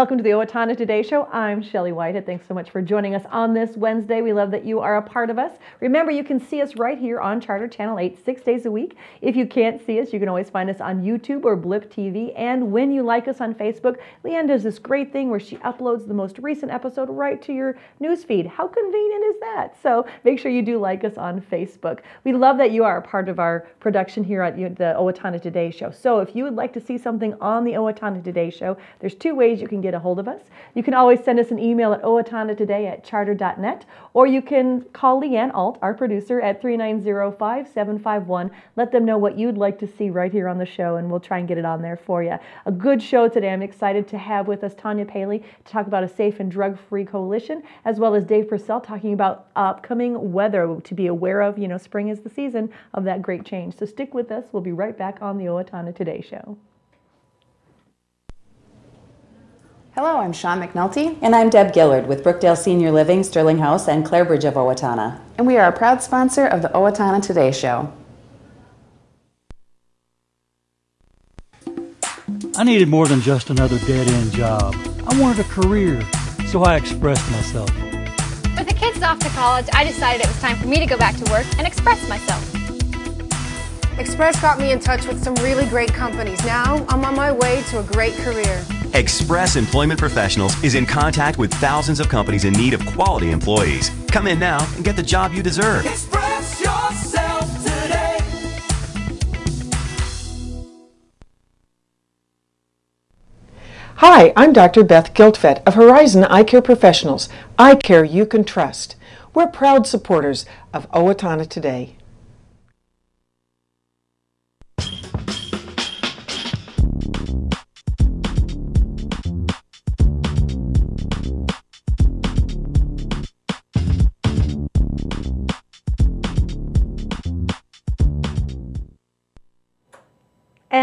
Welcome to the Owatonna Today Show. I'm Shelley Whitehead. Thanks so much for joining us on this Wednesday. We love that you are a part of us. Remember, you can see us right here on Charter Channel 8, six days a week. If you can't see us, you can always find us on YouTube or Blip TV. And when you like us on Facebook, Leanne does this great thing where she uploads the most recent episode right to your newsfeed. How convenient is that? So make sure you do like us on Facebook. We love that you are a part of our production here at the Owatonna Today Show. So if you would like to see something on the Owatonna Today Show, there's two ways you can get a hold of us. You can always send us an email at owatonnatoday at charter.net, or you can call Leanne Alt, our producer, at 390-5751. Let them know what you'd like to see right here on the show, and we'll try and get it on there for you. A good show today. I'm excited to have with us Tanya Paley to talk about a safe and drug-free coalition, as well as Dave Purscell talking about upcoming weather to be aware of. You know, spring is the season of that great change. So stick with us. We'll be right back on the Owatonna Today Show. Hello, I'm Sean McNulty. And I'm Deb Gillard with Brookdale Senior Living, Sterling House, and Clarebridge of Owatonna. And we are a proud sponsor of the Owatonna Today Show. I needed more than just another dead end job. I wanted a career, so I expressed myself. With the kids off to college, I decided it was time for me to go back to work and express myself. Express got me in touch with some really great companies. Now I'm on my way to a great career. Express Employment Professionals is in contact with thousands of companies in need of quality employees. Come in now and get the job you deserve. Express yourself today. Hi, I'm Dr. Beth Giltvet of Horizon Eye Care Professionals. Eye care you can trust. We're proud supporters of Owatonna Today.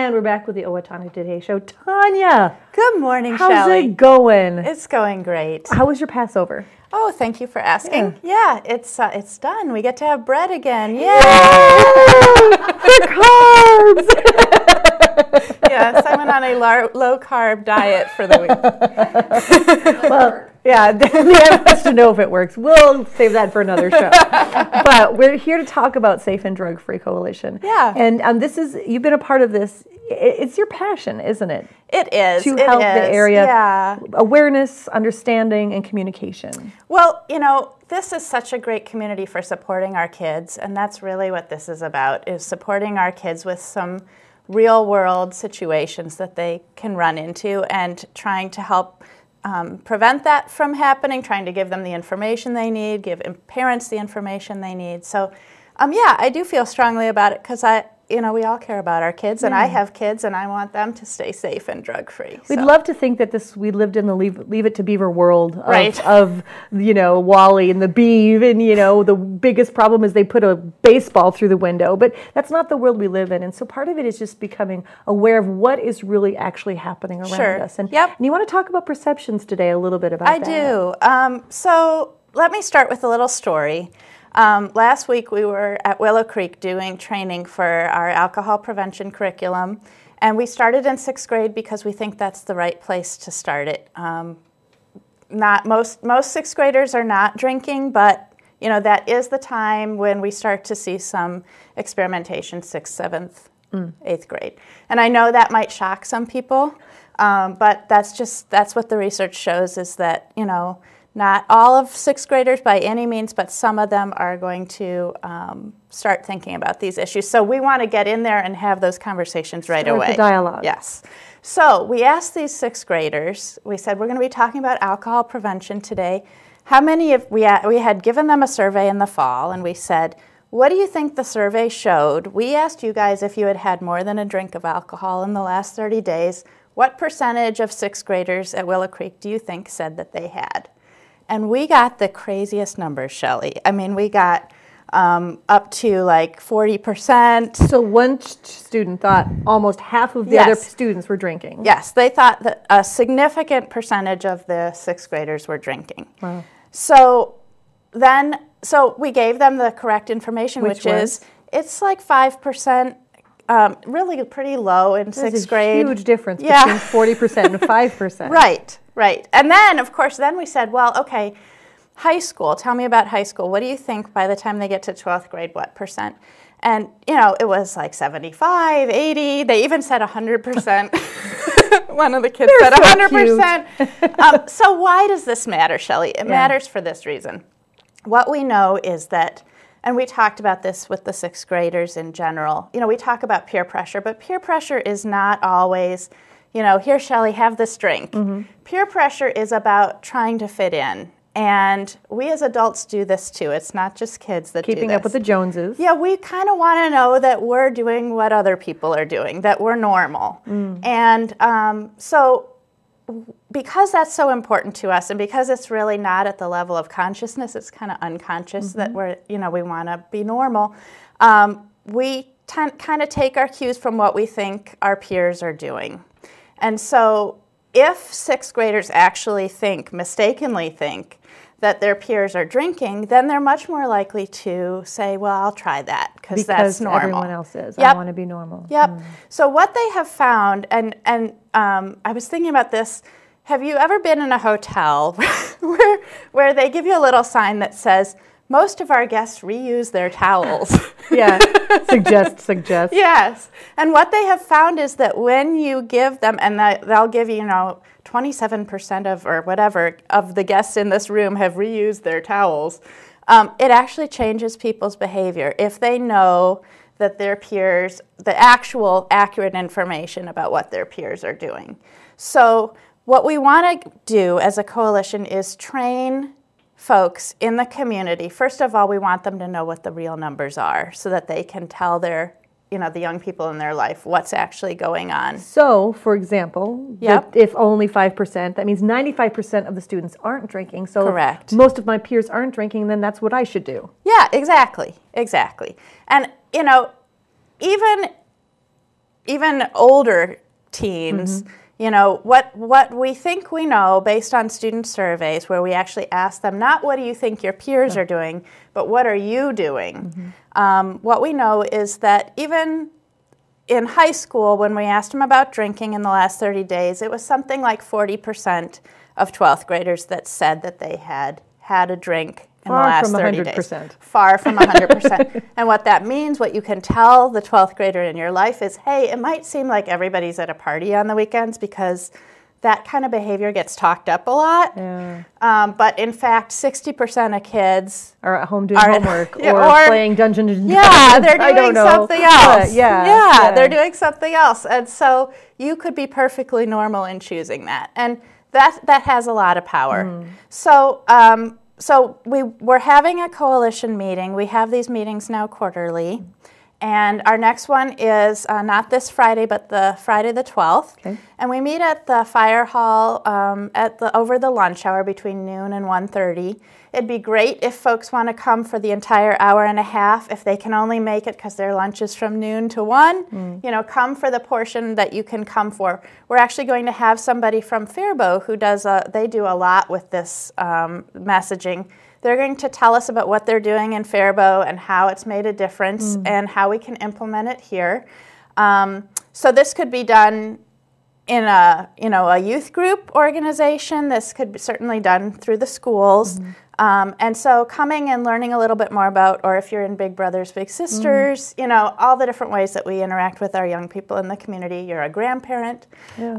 And we're back with the Owatonna Today Show. Tanya! Good morning, How's Shelley. it going? It's going great. How was your Passover? Oh, thank you for asking. Yeah, it's uh, it's done. We get to have bread again. Yay! the carbs! yes, I went on a lar- low carb diet for the week. well, yeah, Leanne wants to know if it works. We'll save that for another show. but we're here to talk about Safe and Drug Free Coalition. Yeah. And um, this is, you've been a part of this. It's your passion, isn't it? It is. To it help is. the area. Yeah. Awareness, understanding, and communication. Well, you know, this is such a great community for supporting our kids, and that's really what this is about, is supporting our kids with some real world situations that they can run into and trying to help um, prevent that from happening, trying to give them the information they need, give parents the information they need. So, um, yeah, I do feel strongly about it because I, you know, we all care about our kids, and I have kids, and I want them to stay safe and drug free. We'd love to think that this we lived in the Leave, leave It to Beaver world of, Right. of you know Wally and the Beav, and you know the biggest problem is they put a baseball through the window, but that's not the world we live in, and so part of it is just becoming aware of what is really actually happening around Sure. us. And, Yep. and you want to talk about perceptions today a little bit about that. I that. do. Um, so let me start with a little story. Um, last week we were at Willow Creek doing training for our alcohol prevention curriculum, and we started in sixth grade because we think that's the right place to start it. Um, not most most sixth graders are not drinking, but you know that is the time when we start to see some experimentation, sixth, seventh, eighth grade. And I know that might shock some people, um, but that's just that's what the research shows is that you know not all of sixth graders by any means, but some of them are going to um, start thinking about these issues. So we want to get in there and have those conversations right Start the away. dialogue. Yes. So we asked these sixth graders. We said we're going to be talking about alcohol prevention today. How many of we had, we had given them a survey in the fall, and we said, "What do you think the survey showed?" We asked you guys if you had had more than a drink of alcohol in the last 30 days. What percentage of sixth graders at Willow Creek do you think said that they had? And we got the craziest numbers, Shelley. I mean, we got um, up to like 40%. So one student thought almost half of the other students were drinking. Yes, they thought that a significant percentage of the sixth graders were drinking. Wow. So then, so we gave them the correct information, Which which, is it's like 5%, um, really pretty low in There's sixth a grade. huge difference Yeah. between 40% and 5%. Right. Right. And then, of course, then we said, well, okay, high school. Tell me about high school. What do you think by the time they get to 12th grade, what percent? And, you know, it was like 75, 80. They even said 100%. One of the kids They're said so 100%. um, so, why does this matter, Shelley? It matters for this reason. What we know is that, and we talked about this with the sixth graders in general, you know, we talk about peer pressure, but peer pressure is not always, you know, here, Shelley, have this drink. Peer pressure is about trying to fit in. And we as adults do this too. It's not just kids that do Keeping up with the. Joneses. Yeah, we kind of want to know that we're doing what other people are doing, that we're normal. And um, so, because that's so important to us, and because it's really not at the level of consciousness, it's kind of unconscious that we're, you know, we want to be normal. Um, we t- kind of take our cues from what we think our peers are doing. And so, if sixth graders actually think, mistakenly think, that their peers are drinking, then they're much more likely to say, "Well, I'll try that because that's normal." everyone else is. I want to be normal. Yep. So what they have found, and and um, I was thinking about this. Have you ever been in a hotel where where they give you a little sign that says most of our guests reuse their towels? Yeah. suggest, suggest. yes. And what they have found is that when you give them, and they- they'll give you, you know, 27% of, or whatever, of the guests in this room have reused their towels, um, it actually changes people's behavior. If they know that their peers, the actual accurate information about what their peers are doing. So, what we want to do as a coalition is train folks in the community. First of all, we want them to know what the real numbers are so that they can tell their, you know, the young people in their life what's actually going on. So, for example, Yep. if only 5%, that means 95% of the students aren't drinking. So, Correct. most of my peers aren't drinking, then that's what I should do. Yeah, exactly. Exactly. And you know, even even older teens, mm-hmm. You know, what what we think we know based on student surveys where we actually ask them not what do you think your peers are doing, but what are you doing? Um, what we know is that even in high school, when we asked them about drinking in the last 30 days, it was something like 40% of 12th graders that said that they had had a drink in Far the last from 30 100%. days. Far from 100%. and what that means, what you can tell the 12th grader in your life is hey, it might seem like everybody's at a party on the weekends because that kind of behavior gets talked up a lot. Yeah. Um, but in fact, 60% of kids are at home doing at- homework Yeah, or, or- playing Dungeons and Dragons. yeah, they're doing something else. yeah, yeah, yeah. they're doing something else, and so you could be perfectly normal in choosing that, and that that has a lot of power. Mm. So. Um, so we we're having a coalition meeting. We have these meetings now quarterly, and our next one is uh, not this Friday, but the Friday the twelfth. Okay. And we meet at the fire hall um, at the over the lunch hour between noon and 1.30. It'd be great if folks want to come for the entire hour and a half. If they can only make it because their lunch is from noon to one, you know, come for the portion that you can come for. We're actually going to have somebody from Faribault who does a, they do a lot with this um, messaging. They're going to tell us about what they're doing in Faribault and how it's made a difference and how we can implement it here. Um, so this could be done in a you know a youth group organization. This could be certainly done through the schools. Um, and so coming and learning a little bit more about, or if you're in Big Brothers Big Sisters, you know all the different ways that we interact with our young people in the community. You're a grandparent,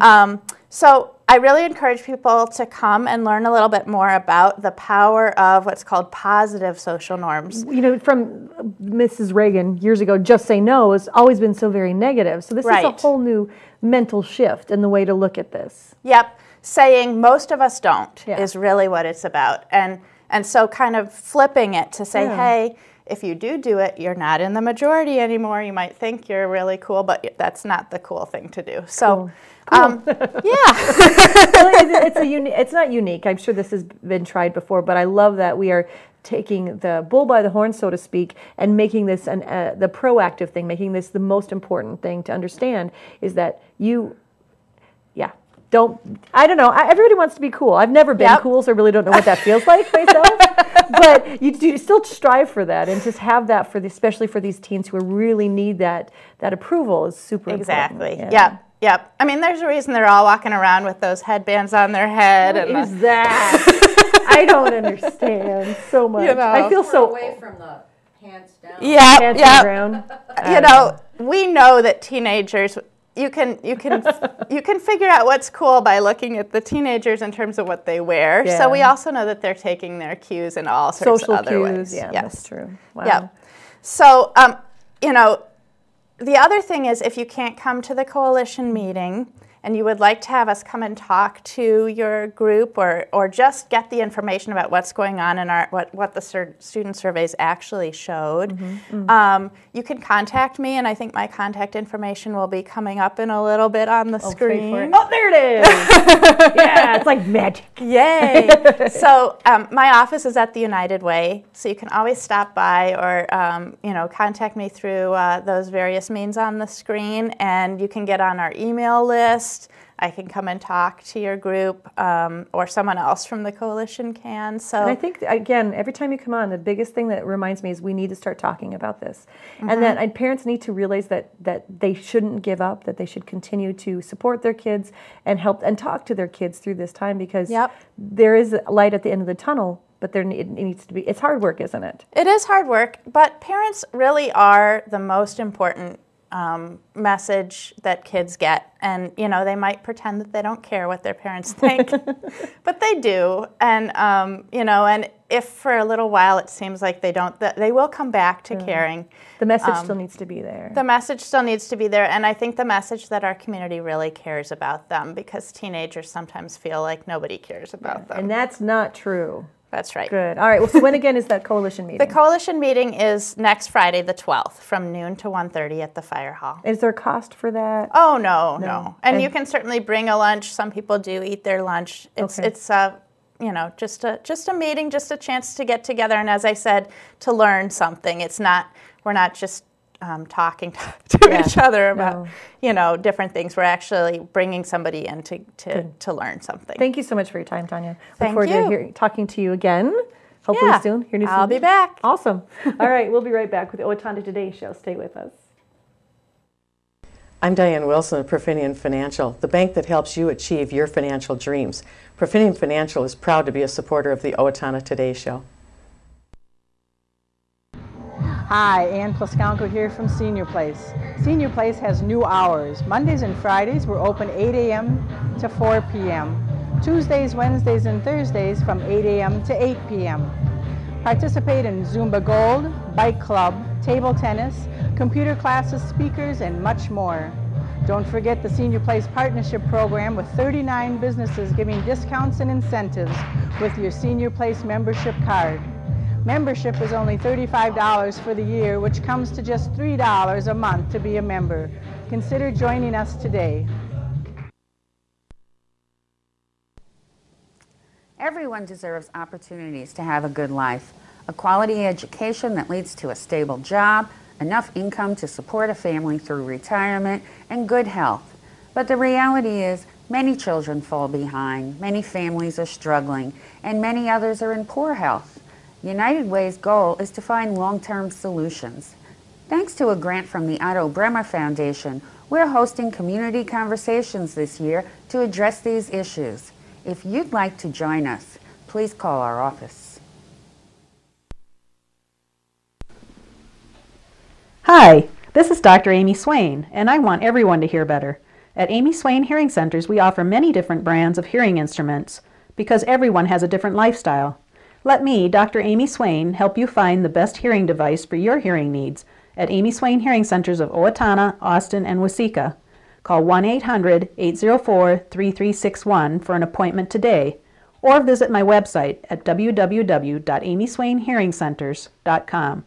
um, so I really encourage people to come and learn a little bit more about the power of what's called positive social norms. You know, from Mrs. Reagan years ago, just say no has always been so very negative. So this is a whole new mental shift in the way to look at this. Yep. Saying most of us don't Yeah. is really what it's about. And and so kind of flipping it to say, Yeah. hey, if you do do it, you're not in the majority anymore. You might think you're really cool, but that's not the cool thing to do. So, Um, yeah. it's, it's a uni- It's not unique. I'm sure this has been tried before, but I love that we are taking the bull by the horn, so to speak, and making this an, uh, the proactive thing, making this the most important thing to understand is that you, don't I don't know. I, everybody wants to be cool. I've never been Yep. cool, so I really don't know what that feels like myself. but you do still strive for that, and just have that for the, especially for these teens who really need that that approval is super important. Exactly. important. Yep. Yep. I mean, there's a reason they're all walking around with those headbands on their head. What and is the- that? I don't understand so much. know. I feel so away from the pants down. Yeah, Hands on yeah. the ground. I You don't know, we know that teenagers. You can you can you can figure out what's cool by looking at the teenagers in terms of what they wear. Yeah. So we also know that they're taking their cues in all sorts social of other cues. ways. Yeah, yes. that's true. Wow. Yep. So, um, you know, the other thing is if you can't come to the coalition meeting and you would like to have us come and talk to your group or, or just get the information about what's going on in our what, what the sur- student surveys actually showed, Mm-hmm. Um, you can contact me, and I think my contact information will be coming up in a little bit on the I'll screen. Oh, there it is. yeah, it's like magic. Yay! so um, my office is at the United Way, so you can always stop by or um, you know contact me through uh, those various means on the screen, and you can get on our email list. I can come and talk to your group, um, or someone else from the coalition can. So And I think again, every time you come on, the biggest thing that reminds me is we need to start talking about this, Mhm. and that and parents need to realize that that they shouldn't give up, that they should continue to support their kids and help and talk to their kids through this time because Yep. there is light at the end of the tunnel, but there it needs to be. It's hard work, isn't it? It is hard work, but parents really are the most important um, message that kids get. And, you know, they might pretend that they don't care what their parents think, but they do. And, um, you know, and if for a little while it seems like they don't, th- they will come back to Mm. caring. The message Um, still needs to be there. The message still needs to be there, and I think the message that our community really cares about them because teenagers sometimes feel like nobody cares about them. and that's not true. That's right. Good. All right. Well, so when again is that coalition meeting? The coalition meeting is next Friday, the 12th, from noon to 1.30 at the fire hall. is there a cost for that? Oh no, no, No. And, And- you can certainly bring a lunch. Some people do eat their lunch. It's Okay. it's a you know just a just a meeting, just a chance to get together, and as I said, to learn something. It's not we're not just um, talking to Yeah. each other about No. you know different things. We're actually bringing somebody in to to, Good. to learn something. Thank you so much for your time, Tanya. Look Thank forward you. to hearing, talking to you again. Hopefully Yeah. soon. Hear new I'll soon. be back. Awesome. All right, we'll be right back with the Owatonna Today show. Stay with us. I'm Diane Wilson of Profinium Financial, the bank that helps you achieve your financial dreams. Profinium Financial is proud to be a supporter of the Owatonna Today Show. Hi, Ann Plaskanko here from Senior Place. Senior Place has new hours. Mondays and Fridays we're open 8 a.m. to 4 p.m. Tuesdays, Wednesdays, and Thursdays from 8 a.m. to 8 p.m. Participate in Zumba Gold, Bike Club, table tennis, computer classes, speakers, and much more. Don't forget the Senior Place Partnership Program with 39 businesses giving discounts and incentives with your Senior Place membership card. Membership is only $35 for the year, which comes to just $3 a month to be a member. Consider joining us today. Everyone deserves opportunities to have a good life, a quality education that leads to a stable job, enough income to support a family through retirement, and good health. But the reality is, many children fall behind, many families are struggling, and many others are in poor health. United Way's goal is to find long-term solutions. Thanks to a grant from the Otto Bremer Foundation, we're hosting community conversations this year to address these issues. If you'd like to join us, please call our office. Hi, this is Dr. Amy Swain, and I want everyone to hear better. At Amy Swain Hearing Centers, we offer many different brands of hearing instruments because everyone has a different lifestyle. Let me, Dr. Amy Swain, help you find the best hearing device for your hearing needs at Amy Swain Hearing Centers of Owatonna, Austin, and Waseca. Call 1 800 804 3361 for an appointment today, or visit my website at www.amyswainhearingcenters.com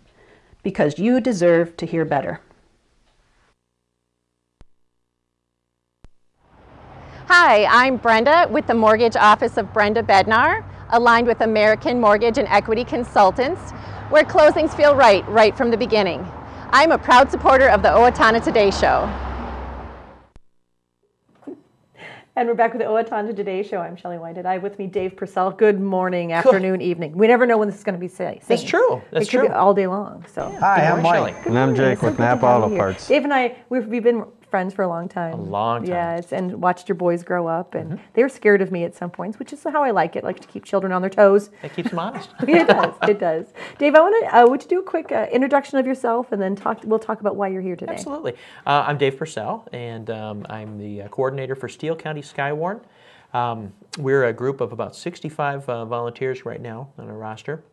because you deserve to hear better. Hi, I'm Brenda with the Mortgage Office of Brenda Bednar, aligned with American Mortgage and Equity Consultants, where closings feel right right from the beginning. I'm a proud supporter of the Owatonna Today Show. And we're back with the Owatonna Today Show. I'm Shelley Whitehead. I have with me Dave Purscell. Good morning, afternoon, evening. We never know when this is going to be say. That's true. That's it could true. be all day long. So Hi, I'm Mike. And I'm Jake with good Napa Auto. Parts. Dave and I, we've, we've been friends for a long time. A long time. Yeah, it's, and watched your boys grow up, and Mm-hmm. they were scared of me at some points, which is how I like it. I like to keep children on their toes. It keeps them honest. it does. It does. Dave, I want to. Uh, would you do a quick uh, introduction of yourself, and then talk? We'll talk about why you're here today. Absolutely. Uh, I'm Dave Purscell, and um, I'm the uh, coordinator for Steele County Skywarn. Um, we're a group of about 65 uh, volunteers right now on our roster.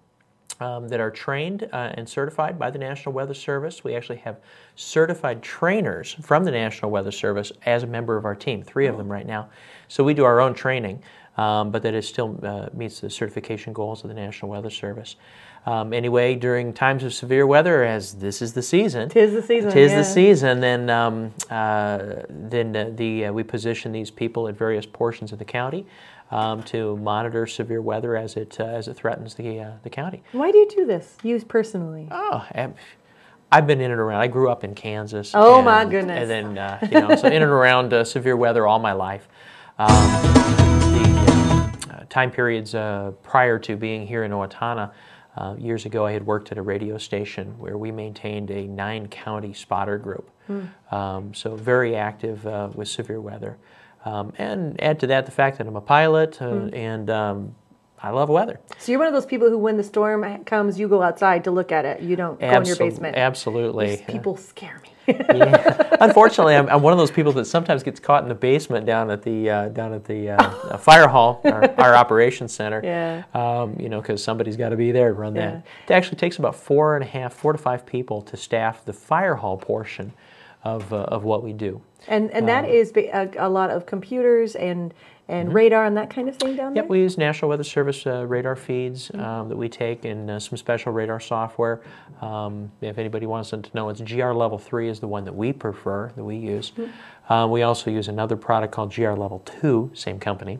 Um, that are trained uh, and certified by the National Weather Service. We actually have certified trainers from the National Weather Service as a member of our team, three of them right now. So we do our own training, um, but it still uh, meets the certification goals of the National Weather Service. Um, anyway, during times of severe weather, as this is the season, Tis the season, tis yeah. the season. Then, um, uh, then uh, the uh, we position these people at various portions of the county um, to monitor severe weather as it uh, as it threatens the uh, the county. Why do you do this? You personally? Oh, ab- I've been in and around. I grew up in Kansas. Oh, and- my goodness. And then uh, you know, so in and around uh, severe weather all my life. Um, the uh, time periods uh, prior to being here in Owatonna. Uh, years ago, I had worked at a radio station where we maintained a nine-county spotter group. Hmm. Um, so very active uh, with severe weather. Um, and add to that the fact that I'm a pilot uh, Hmm. and um, I love weather. So you're one of those people who, when the storm comes, you go outside to look at it. You don't go in your basement. Absolutely. These people scare me. yeah. Unfortunately, I'm, I'm one of those people that sometimes gets caught in the basement down at the uh, down at the uh, uh, fire hall, our, our operations center. Yeah. Um, you know, because somebody's got to be there to run Yeah. that. It actually takes about four and a half, four to five people to staff the fire hall portion of uh, of what we do. And and that Um, is ba- a, a lot of computers and and radar and that kind of thing down Yep, there. Yep, we use National Weather Service uh, radar feeds Mm-hmm. um, that we take and uh, some special radar software. Um, if anybody wants to know, it's GR Level 3 is the one that we prefer, that we use. Mm-hmm. Um, we also use another product called GR Level 2, same company.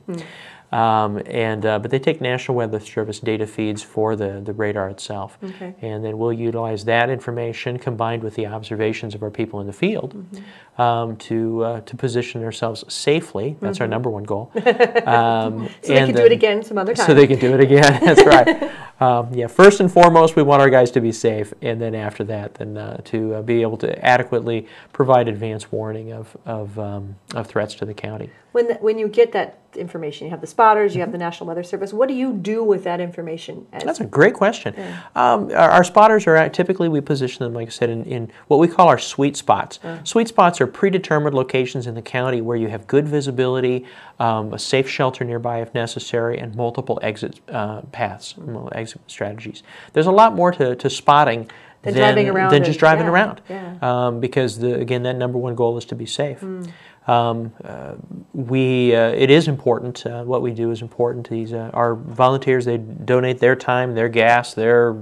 Mm. Um, and uh, but they take National Weather Service data feeds for the, the radar itself, Okay. and then we'll utilize that information combined with the observations of our people in the field Mm-hmm. um, to uh, to position ourselves safely. That's our Mhm. number one goal. Um, So they can do it again some other time. So they can do it again. That's right. Um, yeah. First and foremost, we want our guys to be safe, and then after that, then uh, to uh, be able to adequately provide advance warning of of, um, of threats to the county. When the, when you get that information, you have the spotters, you have Mm-hmm. the National Weather Service. What do you do with that information? As, That's a great question. Yeah. Um, our, our spotters are at, typically we position them, like I said, in, in what we call our sweet spots. Uh. Sweet spots are predetermined locations in the county where you have good visibility, um, a safe shelter nearby if necessary, and multiple exit uh, paths, multiple exit strategies. There's a lot more to, to spotting. Than around than just driving yeah, around, yeah. Um, because the, again, that number one goal is to be safe. Mm. Um, uh, we uh, it is important. Uh, what we do is important. These uh, our volunteers they donate their time, their gas, their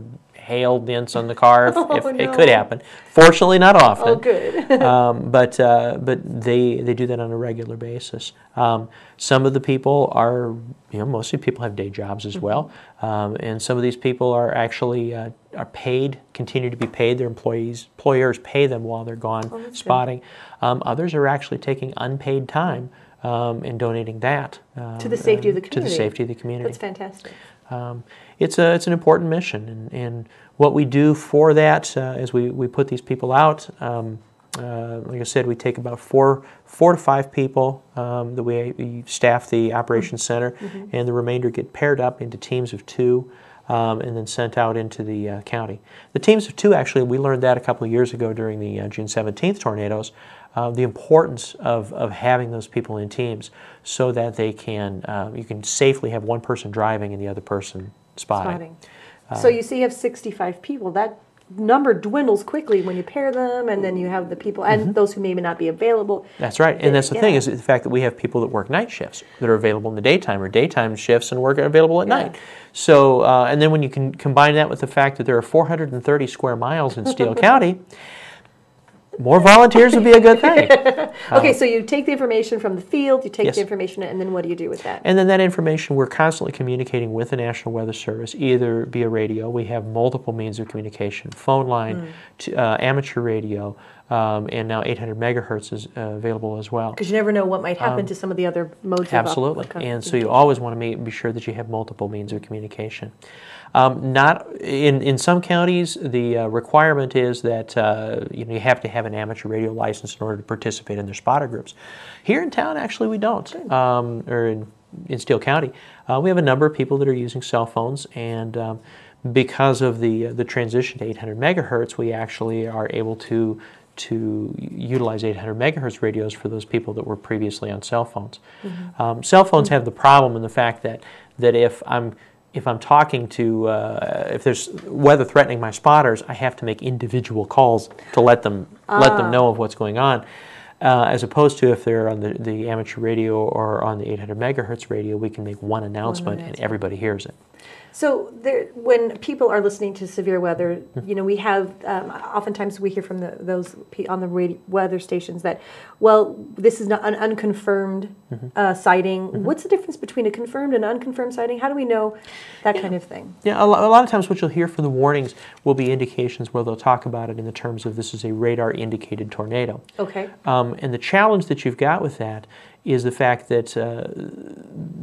hail dents on the car if, if Oh, it could happen. Fortunately, not often. Oh, good. um, but uh, but they they do that on a regular basis. Um, some of the people are you know mostly people have day jobs as well, um, and some of these people are actually uh, are paid, continue to be paid. Their employees employers pay them while they're gone Oh, spotting. Um, others are actually taking unpaid time um, and donating that um, To the safety of the community. To the safety of the community. That's fantastic. Um, it's a it's an important mission, and, and what we do for that uh, is we, we put these people out. Um, uh, like I said, we take about four four to five people um, that we, we staff the operations center, Mhm. and the remainder get paired up into teams of two. Um, and then sent out into the uh, county. The teams of two, actually, we learned that a couple of years ago during the uh, June 17th tornadoes, uh, the importance of, of having those people in teams so that they can, uh, you can safely have one person driving and the other person spotting. Spotting. Uh, so you see, you have 65 people. That number dwindles quickly when you pair them, and then you have the people and those who maybe not be available. That's right, and that's the thing is the fact that we have people that work night shifts that are available in the daytime, or daytime shifts and work available at Yeah. night. So, uh, and then when you can combine that with the fact that there are 430 square miles in Steele County, more volunteers would be a good thing. okay, Um, so you take the information from the field, you take Yes. the information, and then what do you do with that? And then that information, we're constantly communicating with the National Weather Service, either via radio. We have multiple means of communication: phone line, Mm. to, uh, amateur radio, um, and now 800 megahertz is uh, available as well. Because you never know what might happen Um, to some of the other modes. Absolutely, and so you always want to make, be sure that you have multiple means of communication. Um, not in, in some counties, the uh, requirement is that uh, you know you have to have an amateur radio license in order to participate in their spotter groups. Here in town, actually, we don't. Um, or in, in Steele County, uh, we have a number of people that are using cell phones, and um, because of the uh, the transition to 800 megahertz, we actually are able to to utilize 800 megahertz radios for those people that were previously on cell phones. Um, cell phones have the problem in the fact that that if I'm if I'm talking to uh, if there's weather threatening my spotters, I have to make individual calls to let them let Ah. them know of what's going on. Uh, as opposed to if they're on the, the amateur radio or on the 800 megahertz radio, we can make one announcement and everybody hears it. So there, when people are listening to severe weather, you know, we have um, oftentimes we hear from the, those on the radio, weather stations that, well, this is not an unconfirmed uh, sighting. What's the difference between a confirmed and unconfirmed sighting? How do we know that kind of thing? Yeah, a lo- a lot of times what you'll hear from the warnings will be indications where they'll talk about it in the terms of this is a radar indicated tornado. Okay. Um, and the challenge that you've got with that is the fact that uh,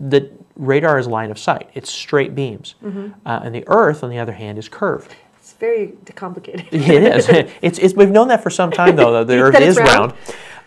that radar is line of sight; it's straight beams, Mhm. uh, and the Earth, on the other hand, is curved. It's very complicated. it is. It's, it's, we've known that for some time, though. that The Earth is round. round.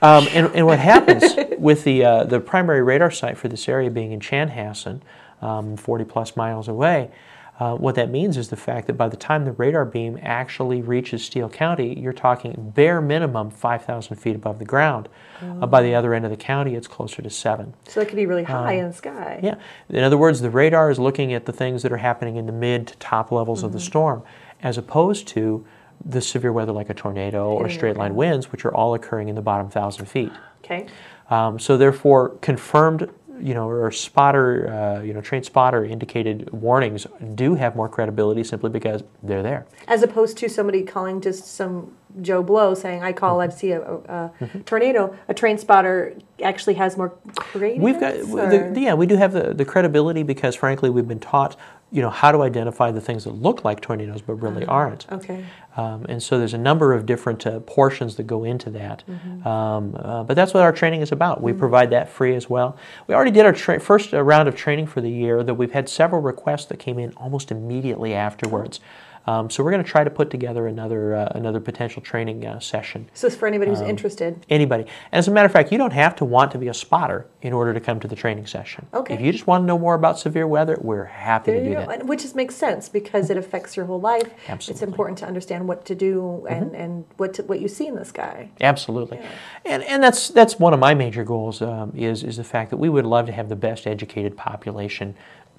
Um, and, and what happens with the uh, the primary radar site for this area being in Chanhassen, um, 40 plus miles away, uh, what that means is the fact that by the time the radar beam actually reaches Steele County, you're talking bare minimum 5,000 feet above the ground. Uh, by the other end of the county, it's closer to seven. So it could be really high Um, in the sky. Yeah. In other words, the radar is looking at the things that are happening in the mid to top levels of the Mhm. storm, as opposed to the severe weather like a tornado or straight line winds, which are all occurring in the bottom thousand feet. Okay. Um, so therefore, confirmed, you know, or spotter, uh, you know, trained spotter indicated warnings do have more credibility simply because they're there. As opposed to somebody calling just some Joe Blow saying, I call, I see a, a, a tornado. A train spotter actually has more credence? We've got, the, yeah, we do have the, the credibility because, frankly, we've been taught, you know, how to identify the things that look like tornadoes but really Ah, aren't. Okay. Um, and so there's a number of different uh, portions that go into that. Mhm. Um, uh, but that's what our training is about. We Mhm. provide that free as well. We already did our tra- first uh, round of training for the year, that we've had several requests that came in almost immediately afterwards. Um, so we're going to try to put together another uh, another potential training uh, session. So it's for anybody who's Um, interested. Anybody. As a matter of fact, you don't have to want to be a spotter in order to come to the training session. Okay. If you just want to know more about severe weather, we're happy There to do that. And Which just makes sense because it affects your whole life. It's Absolutely. Mm-hmm. important to understand what to do and, and what to, what you see in the sky. Absolutely, and and that's that's one of my major goals um, is is the fact that we would love to have the best educated population,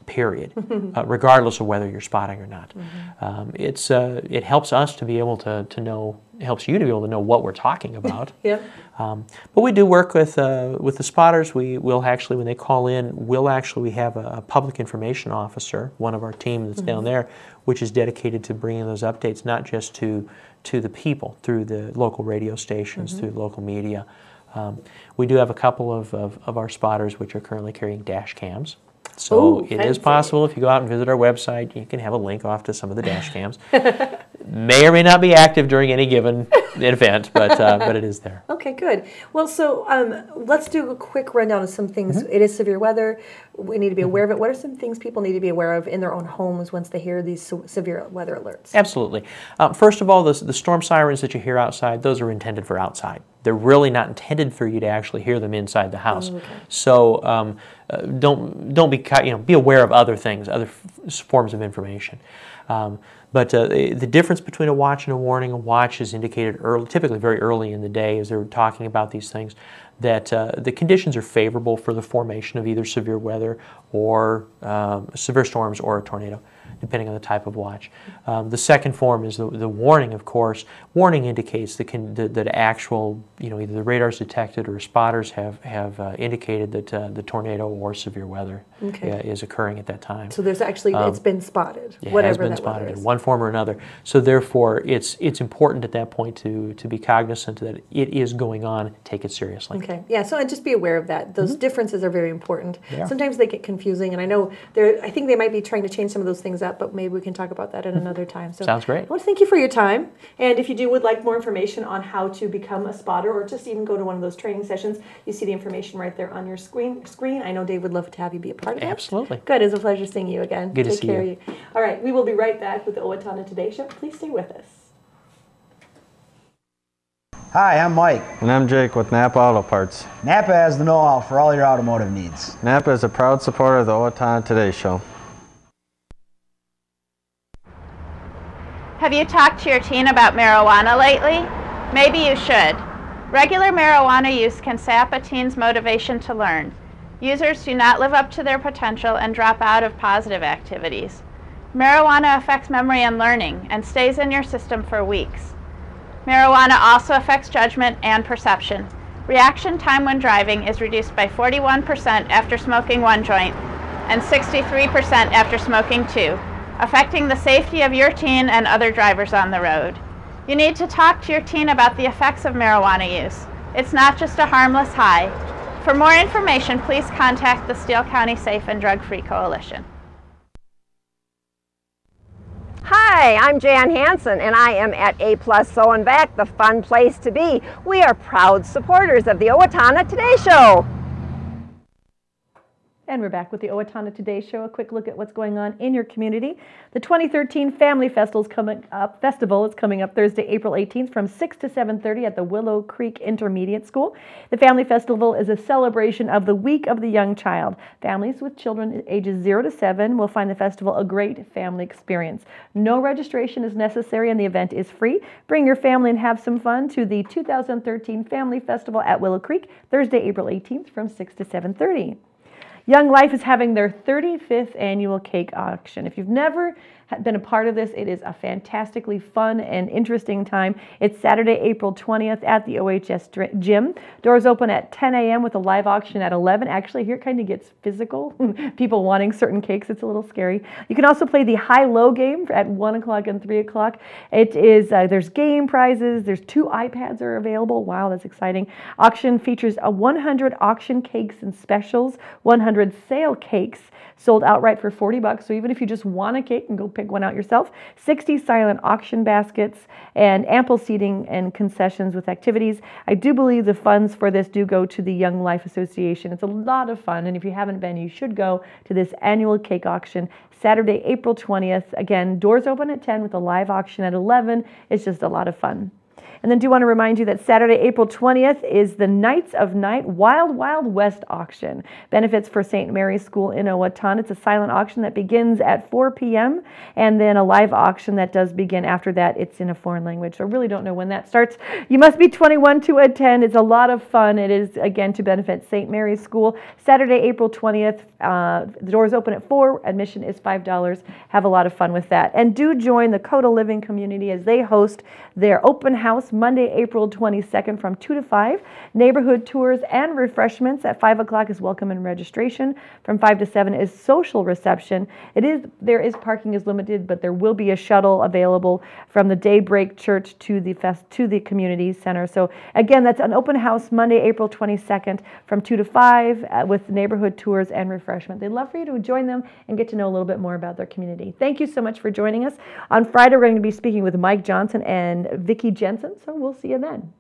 period, uh, regardless of whether you're spotting or not. Um, it's uh, it helps us to be able to to know it helps you to be able to know what we're talking about. Yep. Um, but we do work with uh, with the spotters. We will actually, when they call in, we'll actually we have a, a public information officer, one of our team that's down Mhm. there, which is dedicated to bringing those updates not just to to the people through the local radio stations, Mhm. through local media. Um, we do have a couple of, of, of our spotters which are currently carrying dash cams. So Ooh, it is fancy. possible if you go out and visit our website, you can have a link off to some of the dash cams. May or may not be active during any given event, but uh, but it is there. Okay, good. Well, so um, let's do a quick rundown of some things. Mm-hmm. It is severe weather. We need to be aware of it. What are some things people need to be aware of in their own homes once they hear these se- severe weather alerts? Absolutely. Um, first of all, the, the storm sirens that you hear outside, those are intended for outside. They're really not intended for you to actually hear them inside the house. Oh, okay. So um, uh, don't don't be you know be aware of other things, other f- forms of information. Um, but uh, the the difference between a watch and a warning, a watch is indicated early, typically very early in the day as they're talking about these things, that uh, the conditions are favorable for the formation of either severe weather or um, severe storms or a tornado, depending on the type of watch. Um, the second form is the, the warning, of course. Warning indicates the, con- the, that actual, you know, either the radars detected or spotters have, have uh, indicated that uh, the tornado or severe weather Okay. uh, is occurring at that time. So there's actually Um, it's been spotted. it whatever has been that spotted in one form or another. So therefore, it's it's important at that point to to be cognizant that it is going on. Take it seriously. Okay. Yeah. So just be aware of that. Those differences are very important. They are. Sometimes they get confusing, and I know there. I think they might be trying to change some of those things up, but maybe we can talk about that at another time. So Sounds great. I want to thank you for your time. And if you do you would like more information on how to become a spotter or just even go to one of those training sessions, you see the information right there on your screen. Screen. I know Dave would love to have you be a part of it. Absolutely. Good. It's a pleasure seeing you again. Good to Take see care you. of you. All right. We will be right back with the Owatonna Today Show. Please stay with us. Hi, I'm Mike. And I'm Jake with Napa Auto Parts. Napa has the know-how for all your automotive needs. Napa is a proud supporter of the Owatonna Today Show. Have you talked to your teen about marijuana lately? Maybe you should. Regular marijuana use can sap a teen's motivation to learn. Users do not live up to their potential and drop out of positive activities. Marijuana affects memory and learning and stays in your system for weeks. Marijuana also affects judgment and perception. Reaction time when driving is reduced by 41% after smoking one joint and 63% after smoking two, affecting the safety of your teen and other drivers on the road. You need to talk to your teen about the effects of marijuana use. It's not just a harmless high. For more information, please contact the Steele County Safe and Drug Free Coalition. Hi, I'm Jan Hansen, and I am at A Plus So and Back, the fun place to be. We are proud supporters of the Owatonna Today Show. And we're back with the Owatonna Today Show. A quick look at what's going on in your community. The 2013 Family Festival is coming up. Festival is coming up Thursday, April 18th, from 6 to 7:30 at the Willow Creek Intermediate School. The Family Festival is a celebration of the Week of the Young Child. Families with children ages 0 to 7 will find the festival a great family experience. No registration is necessary, and the event is free. Bring your family and have some fun to the 2013 Family Festival at Willow Creek Thursday, April 18th, from 6 to 7:30. Young Life is having their 35th annual cake auction. If you've never been a part of this, it is a fantastically fun and interesting time. It's Saturday, April 20th at the OHS gym. Doors open at 10 a.m. with a live auction at 11. Actually, here it kind of gets physical. People wanting certain cakes, it's a little scary. You can also play the high-low game at 1 o'clock and 3 o'clock. It is uh, there's game prizes. There's two iPads are available. Wow, that's exciting. Auction features a 100 auction cakes and specials, 100 sale cakes sold outright for 40 bucks. So even if you just want a cake and go pick one out yourself, 60 silent auction baskets and ample seating and concessions with activities. I do believe the funds for this do go to the Young Life Association. It's a lot of fun, and if you haven't been, you should go to this annual cake auction Saturday, April 20th. Again, doors open at 10 with a live auction at 11. It's just a lot of fun. And then do want to remind you that Saturday, April 20th is the Knights of Night Wild Wild West auction. Benefits for St. Mary's School in Owatonna. It's a silent auction that begins at 4 p.m. and then a live auction that does begin after that. It's in a foreign language, so I really don't know when that starts. You must be 21 to attend. It's a lot of fun. It is, again, to benefit St. Mary's School. Saturday, April 20th. Uh, the doors open at 4. Admission is $5. Have a lot of fun with that. And do join the Koda Living community as they host their open house Monday, April 22nd from 2 to 5. Neighborhood tours and refreshments at 5 o'clock is welcome and registration. From 5 to 7 is social reception. It is There is parking is limited, but there will be a shuttle available from the Daybreak Church to the fest, to the community center. So again, that's an open house Monday, April 22nd from 2 to 5 uh, with neighborhood tours and refreshment. They'd love for you to join them and get to know a little bit more about their community. Thank you so much for joining us. On Friday, we're going to be speaking with Mike Johnson and Vicki Jensen, so we'll see you then.